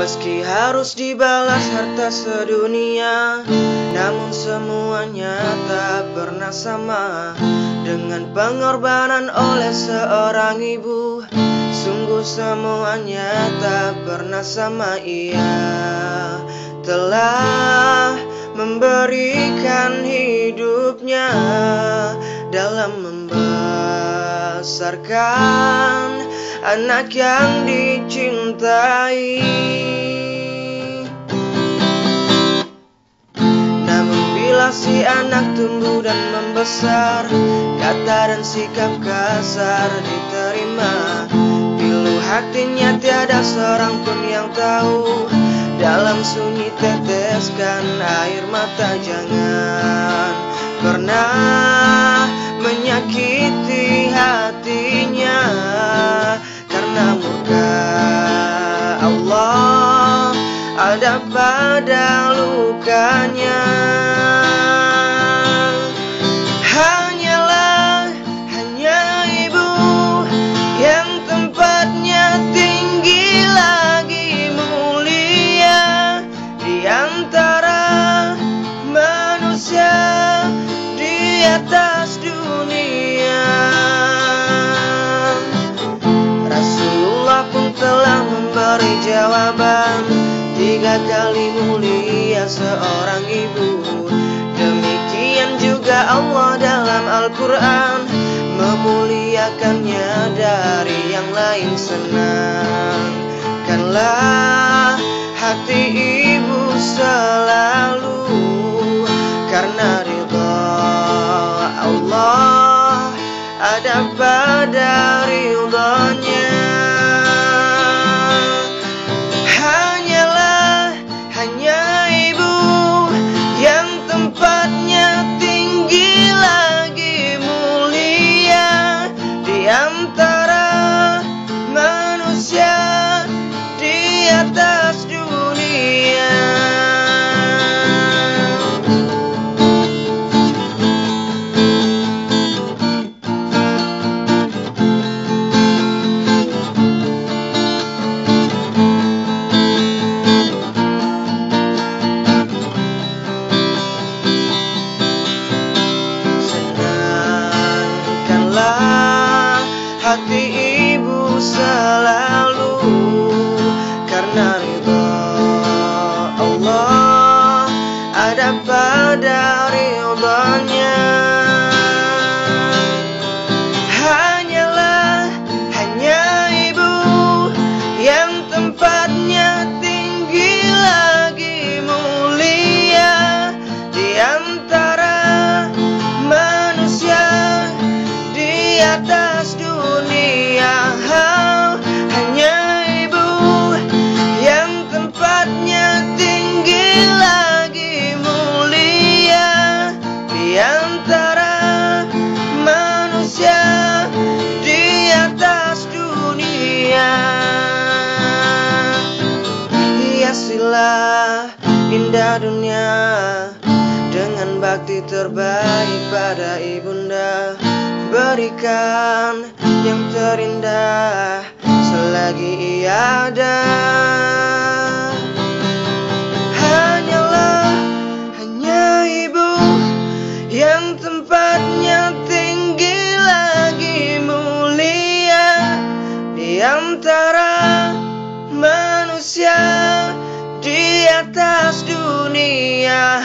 Meski harus dibalas harta sedunia Namun semuanya tak pernah sama. Dengan pengorbanan oleh seorang ibu Sungguh semuanya tak pernah sama. Ia telah memberikan hidupnya Dalam membesarkan anak yang dicintai. Namun bila si anak tumbuh dan membesar Kata dan sikap kasar diterima. Pilu hatinya tiada seorang pun yang tahu Dalam sunyi teteskan air mata Jangan ada pada lukanya. Hanyalah hanya ibu yang tempatnya tinggi lagi mulia Di antara manusia di atas dunia. Rasulullah pun telah memberi jawaban Tiga kali mulia seorang ibu. Demikian juga Allah dalam Al-Quran Memuliakannya dari yang lain Senangkanlah hati ibu selalu Karena ridha Allah ada selalu Antara manusia di atas dunia Hiasilah indah dunia dengan bakti terbaik pada ibunda. Berikan yang terindah selagi yang tempatnya tinggi lagi mulia Di antara manusia di atas dunia